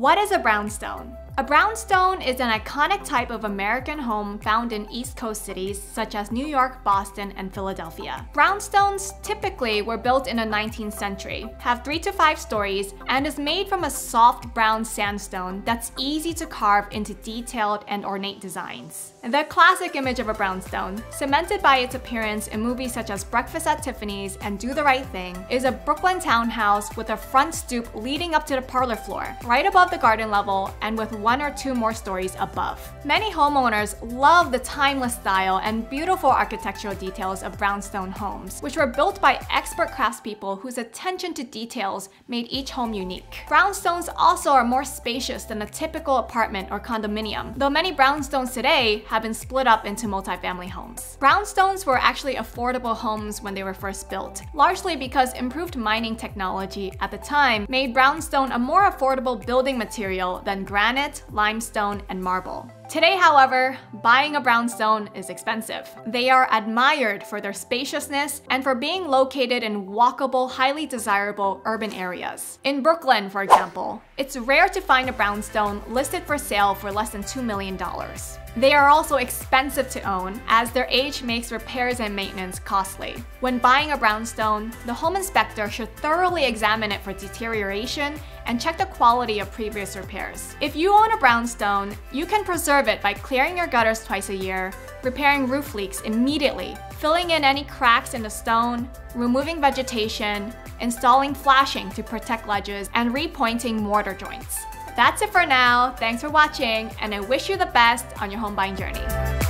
What is a brownstone? A brownstone is an iconic type of American home found in East Coast cities such as New York, Boston, and Philadelphia. Brownstones typically were built in the 19th century, have three to five stories, and is made from a soft brown sandstone that's easy to carve into detailed and ornate designs. The classic image of a brownstone, cemented by its appearance in movies such as Breakfast at Tiffany's and Do the Right Thing, is a Brooklyn townhouse with a front stoop leading up to the parlor floor, right above the garden level and with one or two more stories above. Many homeowners love the timeless style and beautiful architectural details of brownstone homes, which were built by expert craftspeople whose attention to details made each home unique. Brownstones also are more spacious than a typical apartment or condominium, though many brownstones today have been split up into multifamily homes. Brownstones were actually affordable homes when they were first built, largely because improved mining technology at the time made brownstone a more affordable building material than granite, limestone, and marble. Today, however, buying a brownstone is expensive. They are admired for their spaciousness and for being located in walkable, highly desirable urban areas. In Brooklyn, for example, it's rare to find a brownstone listed for sale for less than $2 million. They are also expensive to own, as their age makes repairs and maintenance costly. When buying a brownstone, the home inspector should thoroughly examine it for deterioration and check the quality of previous repairs. If you own a brownstone, you can preserve it by clearing your gutters twice a year, repairing roof leaks immediately, filling in any cracks in the stone, removing vegetation, installing flashing to protect ledges, and repointing mortar joints. That's it for now. Thanks for watching, and I wish you the best on your home buying journey.